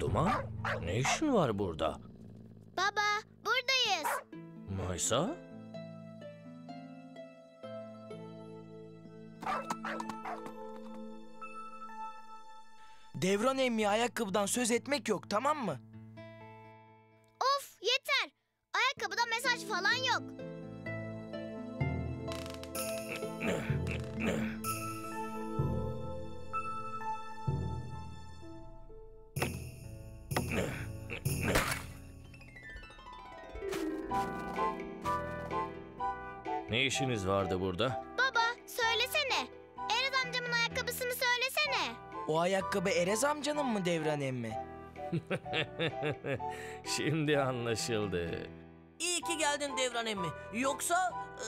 Duman, ne işin var burada? Baba, buradayız. Maysa? Devran emmi ayakkabıdan söz etmek yok tamam mı? Of, yeter. Ayakkabıda mesaj falan yok. Ne işiniz vardı burada? O ayakkabı Erez amcanın mı Devran emmi? Şimdi anlaşıldı. İyi ki geldin Devran emmi. Yoksa e,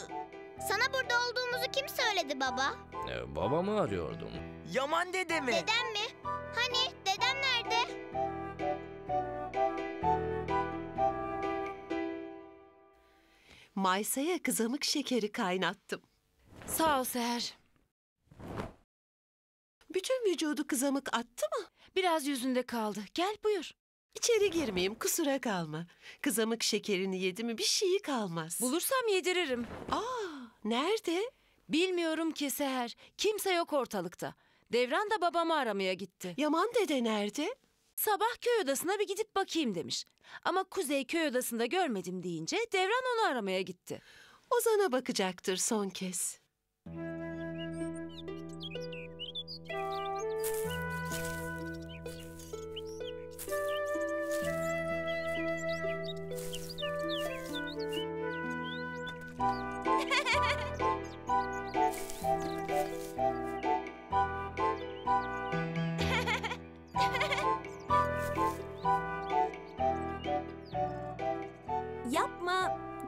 Sana burada olduğumuzu kim söyledi baba? Ee, babamı arıyordum. Yaman dede mi? Dedem mi? Hani dedem nerede? Maysa'ya kızamık şekeri kaynattım. Sağ ol Seher. Bütün vücudu kızamık attı mı? Biraz yüzünde kaldı. Gel buyur. İçeri girmeyeyim kusura kalma. Kızamık şekerini yedi mi bir şeyi kalmaz. Bulursam yediririm. Aa, nerede? Bilmiyorum ki Seher. Kimse yok ortalıkta. Devran da babamı aramaya gitti. Yaman dede nerede? Sabah köy odasına bir gidip bakayım demiş. Ama Kuzey köy odasında görmedim deyince Devran onu aramaya gitti. Ozan'a bakacaktır son kez.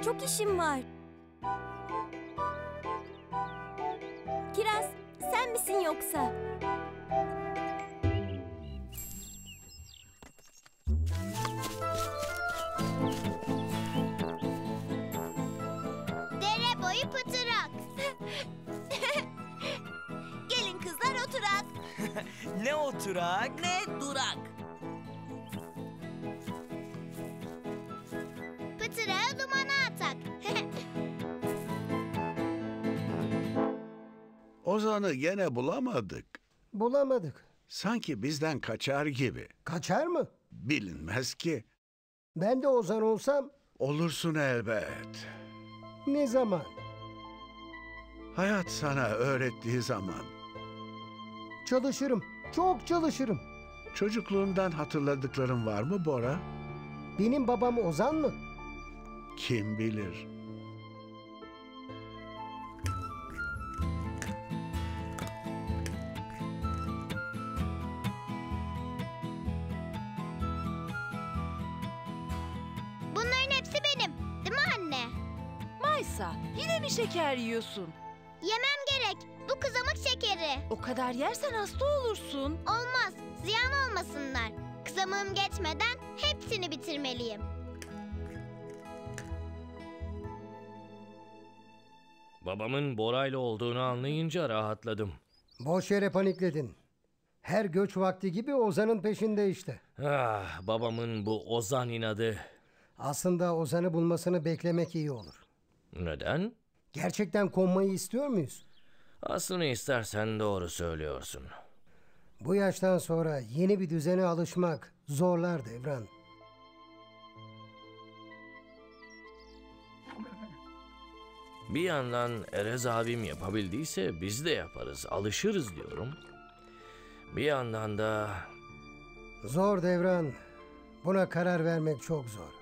Çok işim var. Kiraz, sen misin yoksa? Dere boyu pıtırak. Gelin kızlar oturak. Ne oturak? ne durak. Ozan'ı gene bulamadık. Bulamadık. Sanki bizden kaçar gibi. Kaçar mı? Bilinmez ki. Ben de Ozan olsam Olursun elbet. ne zaman? Hayat sana öğrettiği zaman. Çalışırım. Çok çalışırım. Çocukluğundan hatırladıkların var mı Bora? Benim babam Ozan mı? Kim bilir? Maysa yine mi şeker yiyorsun? Yemem gerek. Bu kızamık şekeri. O kadar yersen hasta olursun. Olmaz. Ziyan olmasınlar. Kızamığım geçmeden hepsini bitirmeliyim. Babamın Bora'yla olduğunu anlayınca rahatladım. Boş yere panikledin. Her göç vakti gibi Ozan'ın peşinde işte. Ah, babamın bu Ozan inadı. Aslında Ozan'ı bulmasını beklemek iyi olur. Neden? Gerçekten konmayı istiyor muyuz? Aslını istersen doğru söylüyorsun. Bu yaştan sonra yeni bir düzene alışmak zorlar Devran. Bir yandan Erez abim yapabildiyse biz de yaparız, alışırız diyorum. Bir yandan da Zor Devran. Buna karar vermek çok zor.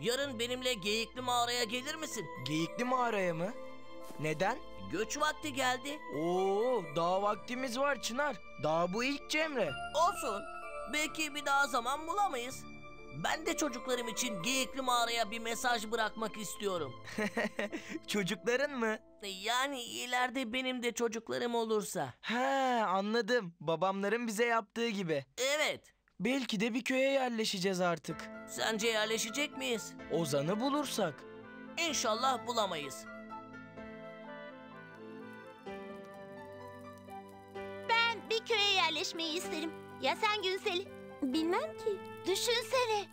Yarın benimle Geyikli mağaraya gelir misin? Geyikli mağaraya mı? Neden? Göç vakti geldi. Oo, daha vaktimiz var Çınar. Daha bu ilk Cemre. Olsun. Belki bir daha zaman bulamayız. Ben de çocuklarım için Geyikli Mağara'ya bir mesaj bırakmak istiyorum. Çocukların mı? Yani ileride benim de çocuklarım olursa. He anladım. Babamların bize yaptığı gibi. Evet. Belki de bir köye yerleşeceğiz artık. Sence yerleşecek miyiz? Ozan'ı bulursak. İnşallah bulamayız. Ben bir köye yerleşmeyi isterim. Ya sen Günsel? Bilmem ki. Düşünsene.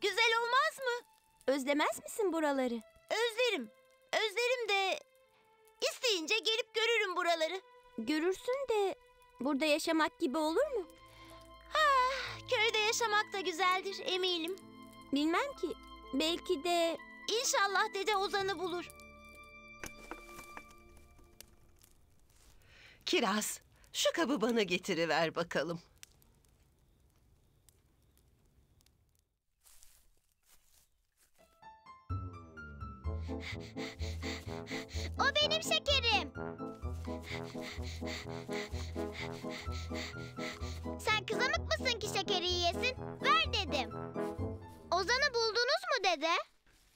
Güzel olmaz mı? Özlemez misin buraları? Özlerim. Özlerim de isteyince gelip görürüm buraları. Görürsün de burada yaşamak gibi olur mu? Köyde yaşamak da güzeldir eminim. Bilmem ki. Belki de İnşallah dede Ozan'ı bulur. Kiraz, şu kabı bana getiriver bakalım.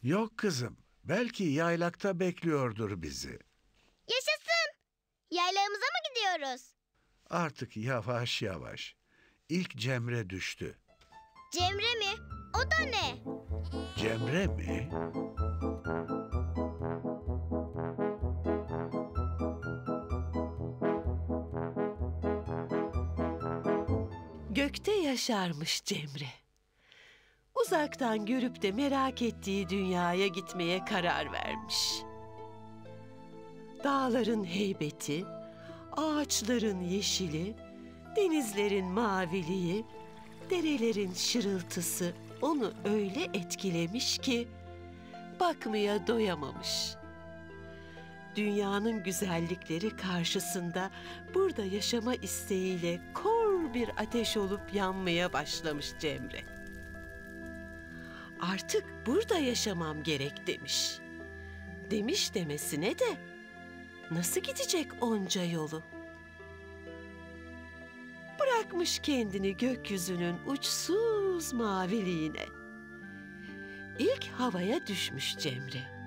Yok kızım. Belki yaylakta bekliyordur bizi. Yaşasın. Yaylağımıza mı gidiyoruz? Artık yavaş yavaş. İlk Cemre düştü. Cemre mi? O da ne? Cemre mi? Gökte yaşarmış Cemre. Uzaktan görüp de merak ettiği dünyaya gitmeye karar vermiş. Dağların heybeti, ağaçların yeşili, denizlerin maviliği, derelerin şırıltısı onu öyle etkilemiş ki bakmaya doyamamış. Dünyanın güzellikleri karşısında burada yaşama isteğiyle kor bir ateş olup yanmaya başlamış Cemre. Artık burada yaşamam gerek demiş. Demiş demesine de nasıl gidecek onca yolu? Bırakmış kendini gökyüzünün uçsuz maviliğine. İlk havaya düşmüş Cemre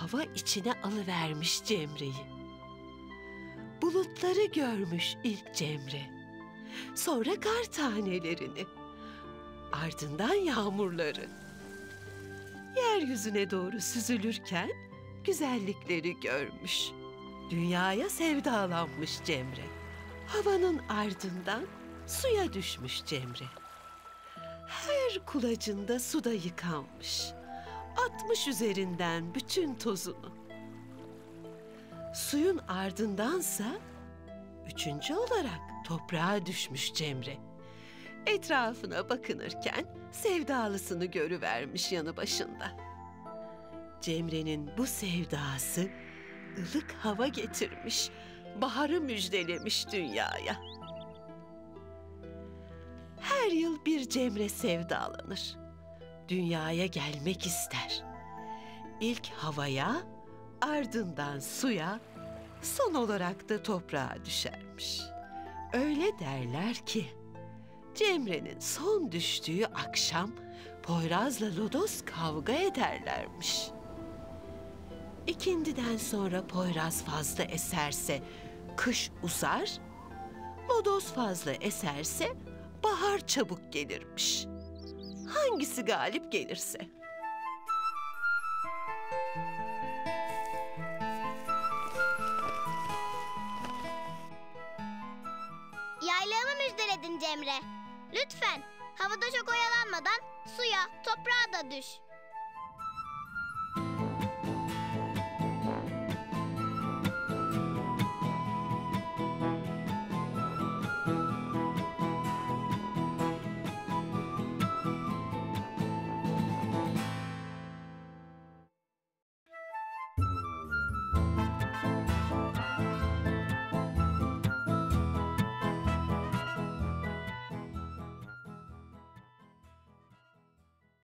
hava içine alıvermiş Cemre'yi. Bulutları görmüş ilk Cemre. Sonra kar tanelerini. Ardından yağmurları. Yeryüzüne doğru süzülürken güzellikleri görmüş. Dünyaya sevdalanmış Cemre. Havanın ardından suya düşmüş Cemre. Her kulacında suda yıkanmış atmış üzerinden bütün tozunu. Suyun ardındansa üçüncü olarak toprağa düşmüş Cemre. Etrafına bakınırken sevdalısını görüvermiş yanı başında. Cemre'nin bu sevdası ılık hava getirmiş, baharı müjdelemiş dünyaya. Her yıl bir Cemre sevdalanır dünyaya gelmek ister. İlk havaya, ardından suya, son olarak da toprağa düşermiş. Öyle derler ki, Cemre'nin son düştüğü akşam Poyraz'la Lodos kavga ederlermiş. İkindiden sonra Poyraz fazla eserse kış uzar, Lodos fazla eserse bahar çabuk gelirmiş.'' hangisi galip gelirse. Yaylağımı müjdeledin Cemre. Lütfen havada çok oyalanmadan suya, toprağa da düş.